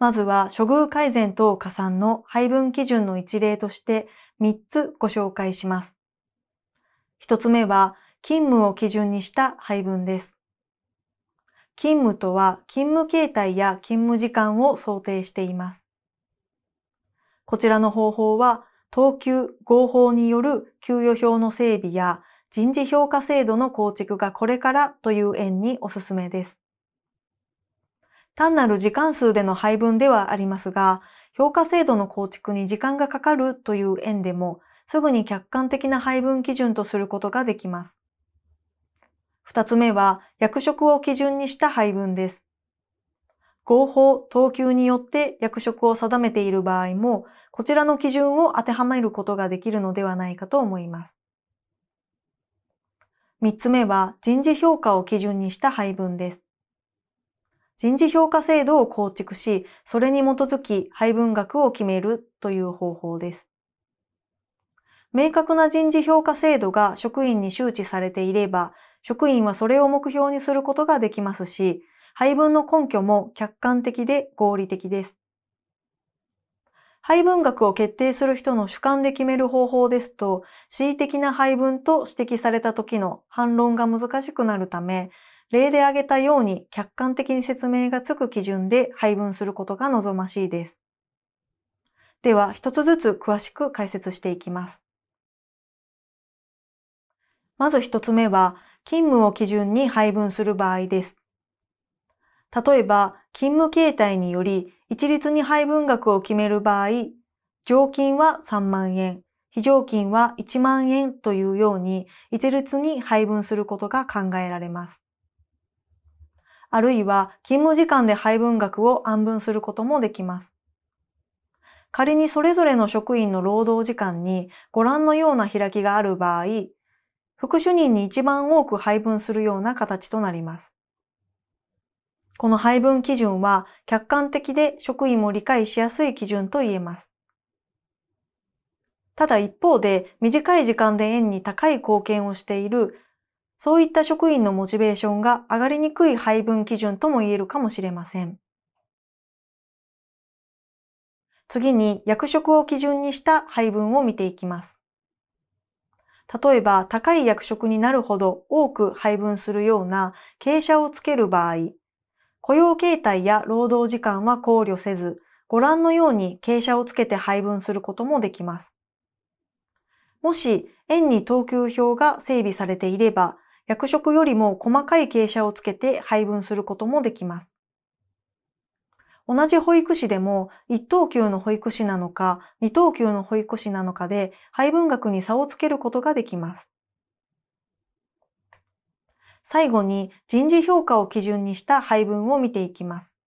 まずは処遇改善等加算の配分基準の一例として3つご紹介します。1つ目は勤務を基準にした配分です。勤務とは勤務形態や勤務時間を想定しています。こちらの方法は、等級合法による給与表の整備や人事評価制度の構築がこれからという縁におすすめです。単なる時間数での配分ではありますが、評価制度の構築に時間がかかるという縁でも、すぐに客観的な配分基準とすることができます。二つ目は、役職を基準にした配分です。合法、等級によって役職を定めている場合も、こちらの基準を当てはめることができるのではないかと思います。三つ目は、人事評価を基準にした配分です。人事評価制度を構築し、それに基づき配分額を決めるという方法です。明確な人事評価制度が職員に周知されていれば、職員はそれを目標にすることができますし、配分の根拠も客観的で合理的です。配分額を決定する人の主観で決める方法ですと、恣意的な配分と指摘された時の反論が難しくなるため、例で挙げたように客観的に説明がつく基準で配分することが望ましいです。では、一つずつ詳しく解説していきます。まず一つ目は、勤務を基準に配分する場合です。例えば、勤務形態により一律に配分額を決める場合、常勤は3万円、非常勤は1万円というように一律に配分することが考えられます。あるいは勤務時間で配分額を安分することもできます。仮にそれぞれの職員の労働時間にご覧のような開きがある場合、副主任に一番多く配分するような形となります。この配分基準は客観的で職員も理解しやすい基準と言えます。ただ一方で短い時間で園に高い貢献をしているそういった職員のモチベーションが上がりにくい配分基準とも言えるかもしれません。次に役職を基準にした配分を見ていきます。例えば高い役職になるほど多く配分するような傾斜をつける場合、雇用形態や労働時間は考慮せず、ご覧のように傾斜をつけて配分することもできます。もし、円に等級表が整備されていれば、役職よりも細かい傾斜をつけて配分することもできます。同じ保育士でも1等級の保育士なのか2等級の保育士なのかで配分額に差をつけることができます。最後に人事評価を基準にした配分を見ていきます。